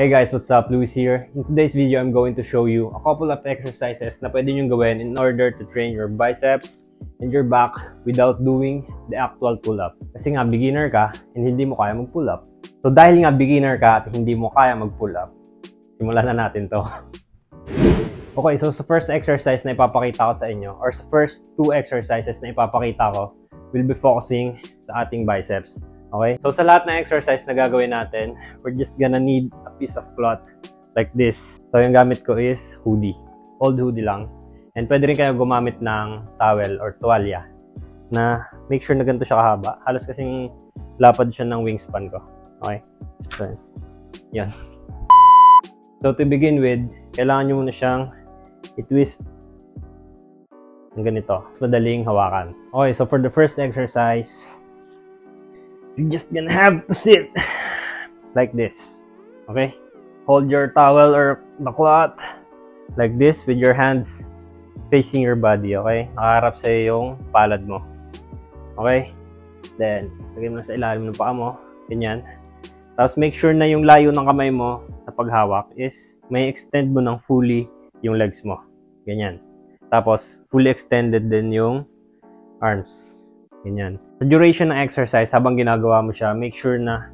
Hey guys, what's up? Luis here. In today's video, I'm going to show you a couple of exercises na pwede nyo gawin in order to train your biceps and your back without doing the actual pull-up. Kasi nga, beginner ka and hindi mo kaya mag-pull up. So dahil nga beginner ka at hindi mo kaya mag-pull up, simulan na natin to. Okay, so sa first exercise na ipapakita ko sa inyo, or sa first two exercises na ipapakita ko, we'll be focusing sa ating biceps. Okay? So sa lahat ng exercise na gagawin natin, we're just gonna need a piece of cloth like this. So yung gamit ko is hoodie. Old hoodie lang. And pwede rin kayo gumamit ng towel or tuwalya na make sure na ganito siya kahaba. Halos kasing lapad siya ng wingspan ko. Okay? So, yan. So to begin with, kailangan nyo muna siyang i-twist ng ganito. Madaling hawakan. Okay, so for the first exercise, you're just gonna have to sit like this. Okay? Hold your towel or the cloth like this with your hands facing your body. Okay? Nakaharap sa yung palad mo. Okay? Then, lagay mo sa ilalim ng paa mo. Ganyan. Tapos make sure na yung layo ng kamay mo sa paghawak is may extend mo ng fully yung legs mo. Ganyan. Tapos, fully extended din yung arms. Ganyan. Sa duration ng exercise, habang ginagawa mo siya, make sure na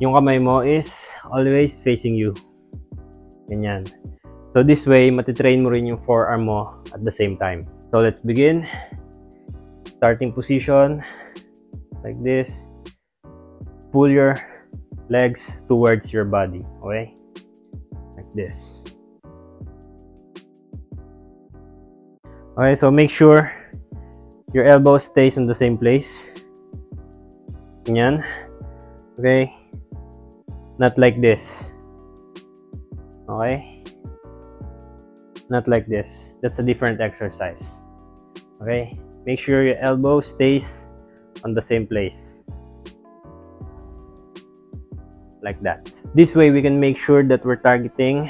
yung kamay mo is always facing you. Ganyan. So this way, matitrain mo rin yung forearm mo at the same time. So let's begin. Starting position, like this. Pull your legs towards your body, okay? Like this. Okay, so make sure your elbow stays in the same place. Ganyan. Okay? Not like this. Okay? Not like this. That's a different exercise. Okay? Make sure your elbow stays on the same place. Like that. This way, we can make sure that we're targeting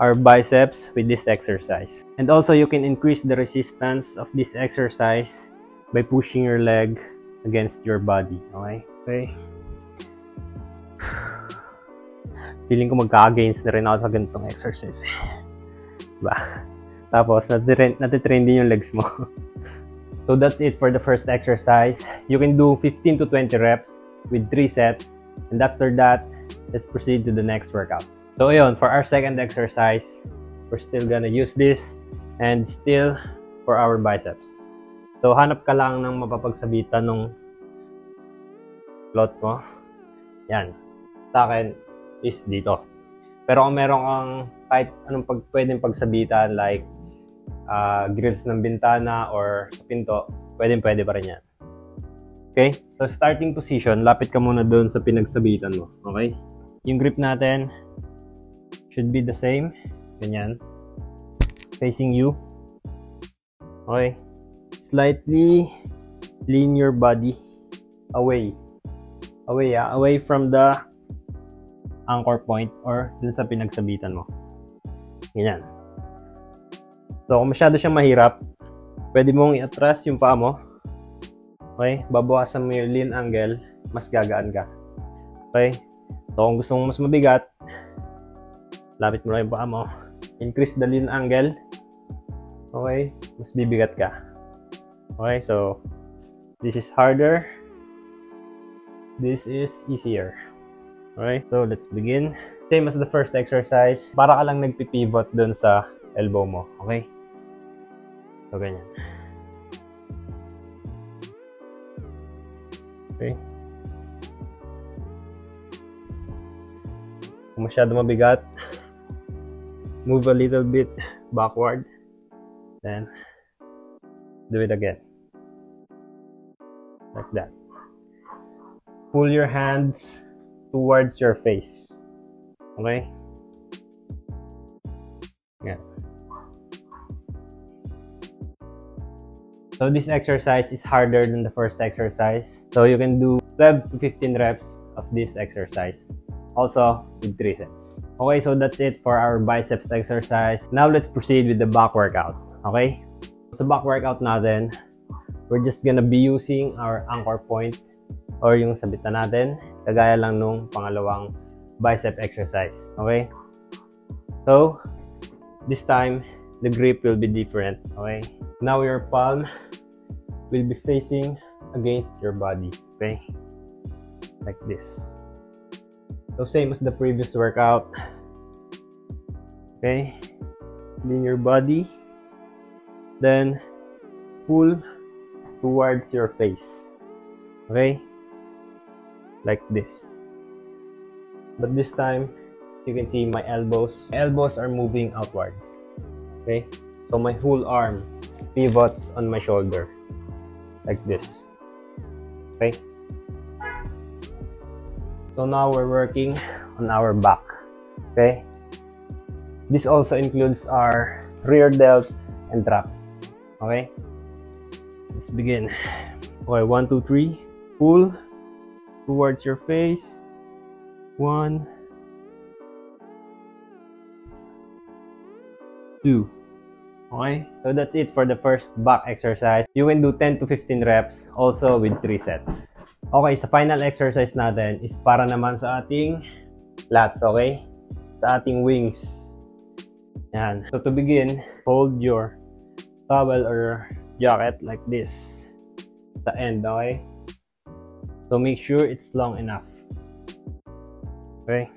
our biceps with this exercise. And also, you can increase the resistance of this exercise by pushing your leg against your body. Okay? Okay. Feeling ko magka-against na rin ako sa ganitong exercise. Diba? Tapos, natitrain, natitrain din yung legs mo. so, that's it for the first exercise. You can do 15 to 20 reps with 3 sets. And after that, let's proceed to the next workout. So, ayun, for our second exercise, we're still gonna use this and still for our biceps. So, hanap ka lang ng mapapagsabitan ng cloth mo. Yan. Sa akin is dito. Pero kung meron kang kahit anong pag, pwedeng pagsabitan like uh, grills ng bintana or sa pinto, pwedeng pwede pa rin yan. Okay? So, starting position, lapit ka muna doon sa pinagsabitan mo. Okay? Yung grip natin should be the same. Ganyan. Facing you. Okay? Slightly lean your body away. Away, ah. Away from the anchor point or dun sa pinagsabitan mo. Ganyan. So, kung masyado siyang mahirap, pwede mong i-atras yung paa mo. Okay? Babawasan mo yung lean angle, mas gagaan ka. Okay? So, kung gusto mong mas mabigat, lapit mo lang yung paa mo. Increase the lean angle. Okay? Mas bibigat ka. Okay? So, this is harder. This is easier. Okay? So, let's begin. Same as the first exercise. Para ka lang nagpipivot dun sa elbow mo. Okay? So, ganyan. Okay? Kung masyado mabigat, move a little bit backward. Then, do it again. Like that. Pull your hands towards your face. Okay? Yeah. So this exercise is harder than the first exercise. So you can do 12 to 15 reps of this exercise. Also with 3 sets. Okay, so that's it for our biceps exercise. Now let's proceed with the back workout. Okay? Sa back workout natin, we're just gonna be using our anchor point or yung sabitan natin, kagaya lang nung pangalawang bicep exercise. Okay? So, this time, the grip will be different. Okay? Now your palm will be facing against your body. Okay? Like this. So, same as the previous workout. Okay? Lean your body. Then, pull towards your face. Okay? Like this. But this time, you can see my elbows. My elbows are moving outward. Okay? So my whole arm pivots on my shoulder. Like this. Okay? So now we're working on our back. Okay? This also includes our rear delts and traps. Okay? Let's begin. Okay, one, two, three. Pull towards your face. One, two. Okay, so that's it for the first back exercise. You can do 10 to 15 reps also with 3 sets. Okay, sa final exercise natin is para naman sa ating lats, okay? Sa ating wings. Yan. So to begin, hold your towel or jacket like this sa end, okay? So make sure it's long enough. Okay?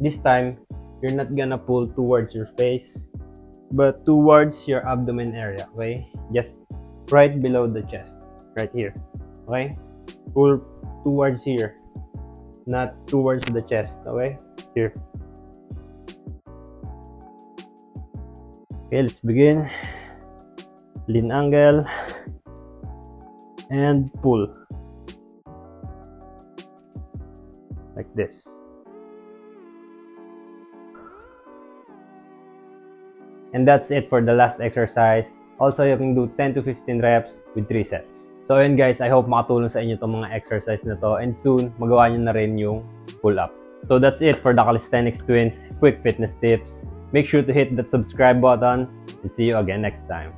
This time, you're not gonna pull towards your face, but towards your abdomen area, okay? Just right below the chest, right here, okay? Pull towards here, not towards the chest, okay? Here. Okay, let's begin. Lean angle and pull. Like this. And that's it for the last exercise. Also, you can do 10 to 15 reps with 3 sets. So yun guys, I hope makatulong sa inyo itong mga exercise na to and soon magawa nyo na rin yung pull-up. So that's it for the Calisthenics Twins quick fitness tips. Make sure to hit that subscribe button and see you again next time.